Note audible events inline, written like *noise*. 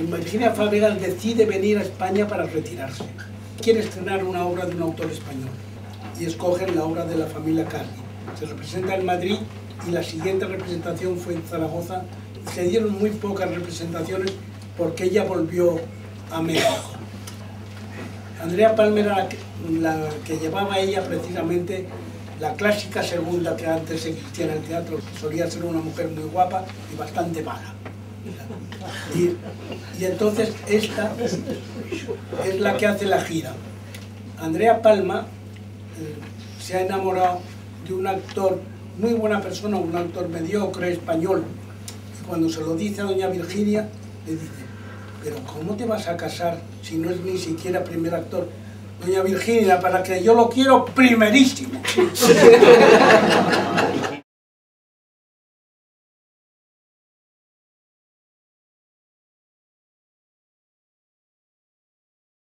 Virginia Fábregas decide venir a España para retirarse. Quiere estrenar una obra de un autor español y escogen la obra de la familia Carli. Se representa en Madrid y la siguiente representación fue en Zaragoza. Se dieron muy pocas representaciones porque ella volvió a México. Andrea Palmer era la que, llevaba ella precisamente la clásica segunda que antes existía en el teatro, solía ser una mujer muy guapa y bastante mala. Y, entonces esta es la que hace la gira. Andrea Palma eh, se ha enamorado de un actor, muy buena persona, un actor mediocre español. Y cuando se lo dice a doña Virginia, le dice, pero ¿cómo te vas a casar si no es ni siquiera primer actor? Doña Virginia, para que yo lo quiero primerísimo. *laughs*